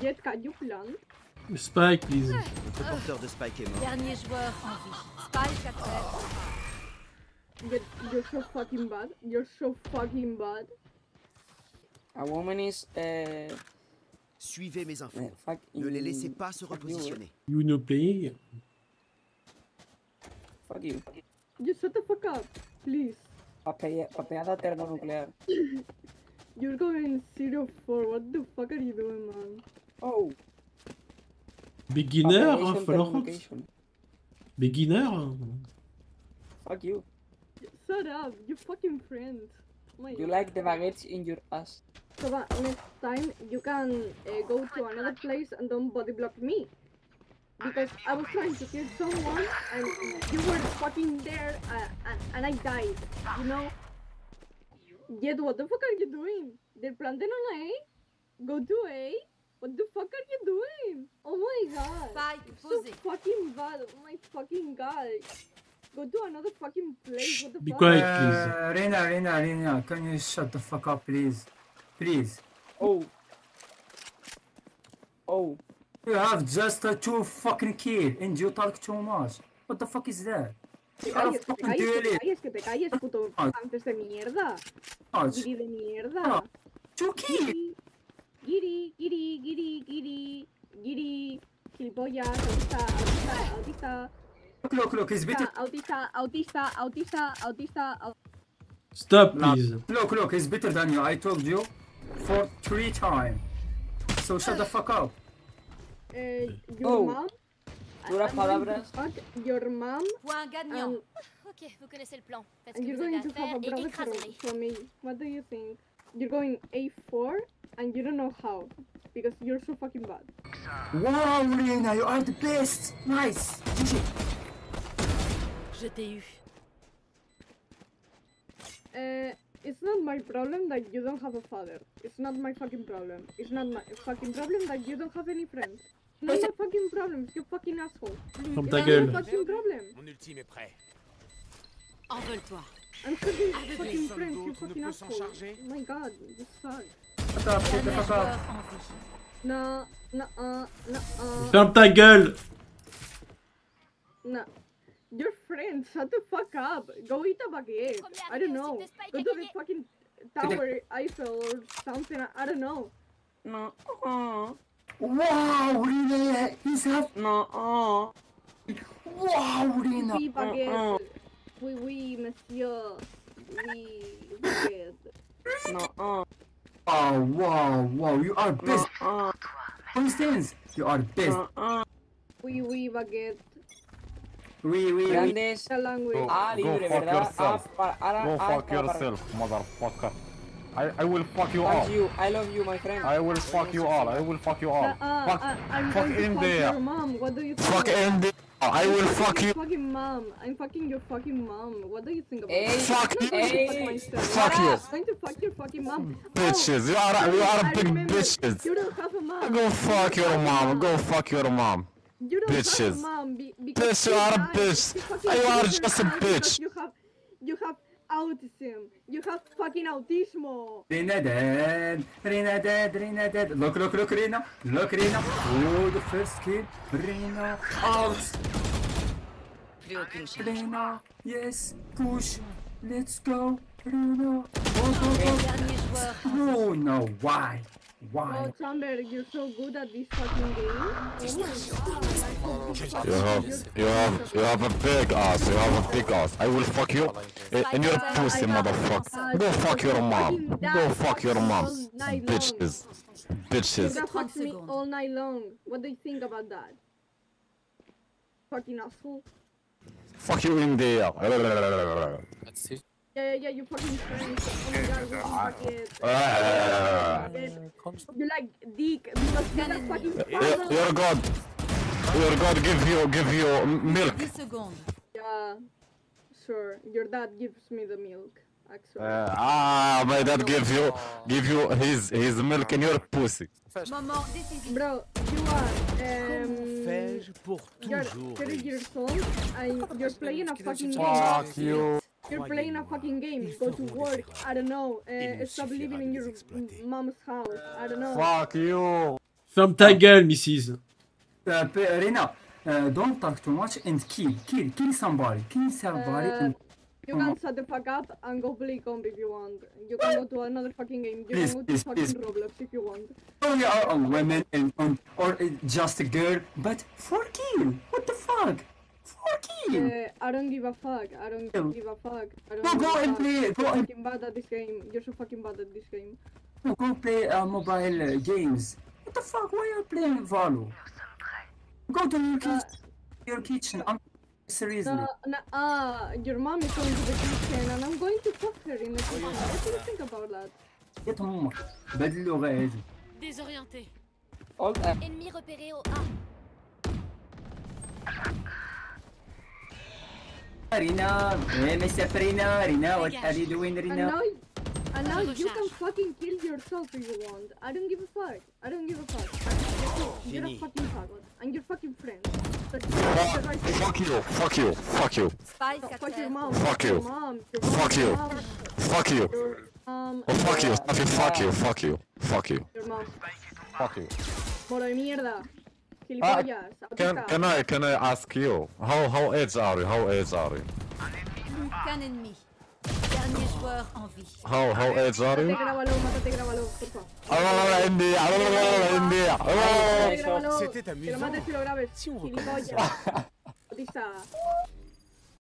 Jet, can you plant? Spike, please. Notre porteur de Spike est mort. Dernier joueur en vie. Spike à terre. Jet, you're so fucking bad. You're so fucking bad. A woman is uh, Suivez mes infos. fuck Ne les laissez you- pas se fuck you, repositionner. You know playing. Fuck you. Just shut the fuck up, please. Papeada termonuclear. You're going zero four. What the fuck are you doing, man? Oh. Beginner, hein, Population Valorant. Beginner. Fuck you. Shut up, you fucking friend. My You God. like the baguettes in your ass. So that next time you can uh, go to another place and don't body block me. Because I was trying to kill someone and you were fucking there uh, and, and I died, you know? Yet what the fuck are you doing? They're planting on A? Go to A? What the fuck are you doing? Oh my god. Spike So fucking bad. Oh my fucking god. Go to another fucking place. What the Be fuck? quiet, Uh, please. Rina, Rina, Rina, can you shut the fuck up, please? Please. Oh. Oh. You have just uh, two fucking kids and you talk too much. What the fuck is that? Te You are a calles, te fucking calles, te duelist. calles, que te calles, puto Ah. antes de mierda. Oh, Giri de mierda. Ah. two kids. Giri, giri, giri, giri, giri, giri. Gilipollas, autista, autista, autista. Look, look, look, it's better. Autista, autista, autista, autista, autista. Stop, Look, please. look, look, it's better than you. I told you for three times. So shut the fuck up. Uh, your Oh. mom. Duras I'm going to palabras. fuck your mom Point gagnant. and, Ok, vous connaissez le plan. Faites ce and que you're vous avez going à to have faire a et brother écrasez-les. for me. What do you think? You're going A4 and you don't know how because you're so fucking bad. Wow, Rina, you are the best. Nice. GG. Je t'ai eu. Uh, it's not my problem that you don't have a father. It's not my fucking problem. It's not my fucking problem that you don't have any friends. Not my fucking problem. It's your fucking asshole. Ferme It's ta not gueule. my fucking problem. Mon ultime est prêt. Envole-toi. I'm fucking fucking friends. You fucking d'autres ne peut s'en asshole. Oh my god, you suck. Shut up, shut the Dernier fuck up. joueur en vie. No, no, uh, no, uh, Ferme ta gueule. no. Your friends, shut the fuck up. Go eat a baguette. I don't know. Go to the fucking Tower Eiffel or something. I, I don't know. No. Oh. Wow, Rina, he's half. No. Oh. Wow, Rina. Oui, baguette. Oui, oui, monsieur. Oui, baguette. No. Oh. Oh, wow, wow, you are No. best. Oh. Constance, you are best. No. Oh. Oui, oui, baguette. Oui, oui, oui. Grandes. The language. Ah, Go libre, fuck ¿verdad? yourself. Ah, para, Go ah, fuck para- para- yourself, motherfucker. I, I will fuck you all. You. I love you, my friend. I will fuck you all. I will fuck you all. Uh, uh, fuck, uh, I'm fuck going to in fuck there. Your mom. What do you think? fuck about in there. I will fuck you. Your fucking mom. I'm fucking your fucking mom. What do you think about Hey. Fuck I'm not going to fuck hey, fuck you. I'm going to fuck your fucking mom. Bitches, you are you are I big remember. bitches. You don't have a mom. Go fuck your have a mom. Go fuck your mom. You don't have bitches. a mom be, Bitch, you she are a bitch. She fucking You are just a bitch. You have, you have autism. You have fucking autismo. Rina dead, Rina. Look, look, look, Rina. Look, Rina. You the first kid. Rina out. Rina, yes, push. Let's go. Rina. Go, go, go. Oh no, why? Why? Oh, Chamber, you're so good at this fucking game. Oh. You have you have you have a big ass. You have a big ass. I will fuck you in, uh, in uh, uh, your pussy, motherfucker. Go fuck your mom. Go fuck your mom. Bitches. You're Bitches. gonna fuck me all night long. What do you think about that? Fucking asshole. Fuck you in the there. Yeah, yeah, yeah, you fucking friends. Oh my god, you fuck it. Ah. You like dick because you're a fucking Your father. your God. Your God give you give you milk. Yeah, sure. Your dad gives me the milk, actually. Uh, ah, my dad give you give you his his milk in your pussy. Moment décisif. Bro, you are um, Fais-je pour you're 30 years old and you're playing a fucking game. Fuck you. You're playing a fucking game. Go to work. I don't know. Uh, stop living in your mom's house. I don't know. Fuck you. Ferme ta gueule, Mrs. Uh, P- Rina, uh, don't talk too much and kill, kill, kill somebody, kill somebody. Uh, and... You can shut the fuck up and go play comp if you want. You can go to another fucking game. You Please, can go to please, fucking please. Roblox if you want. Only are a women and, and or uh, just a girl, but for kill. What the fuck? For kill. Uh, I don't give a fuck. I don't Ew. give a fuck. I don't Go, give go a and fuck. play, You're go and- fucking bad at this game. You're so fucking bad at this game. No, go play uh, mobile uh, games. What the fuck? Why are you playing Valo? Go to your, Uh, kitchen. your kitchen. I'm seriously. No, no, ah, your mom is going to the kitchen and I'm going to fuck her in the kitchen. What do you think about that? يا امك بهاد اللغه هادي Désorienté. Hold up. Ennemi repéré au A. Rina, eh, MSF Rina, Rina, what are you doing, Rina? And now, and now you can fucking kill yourself if you want. I don't give a fuck. I don't give a fuck. Just, you're a fucking faggot. And you're fucking friends. But fuck, right fuck you, fuck you, fuck you. Spice no, fuck your mom. Fuck you. Your mom, your fuck you. Mom, fuck you. Your, um, oh, fuck you, fuck you, fuck you, fuck you, fuck you. Your mom. Fuck you. Moro de mierda. Ah, Gilipollas. Can, autista. can I, can I ask you, how, how age are you, how age are you? Plus qu'un ennemi. Dernier joueur en vie. How, how age are Mátate, you? grábalo, mátate, grábalo, porfa. Ah, India, ah, India, ah. Mátate, grábalo. C'était Que lo amusant. mates y lo grabes. Si on Gilipollas. Autista.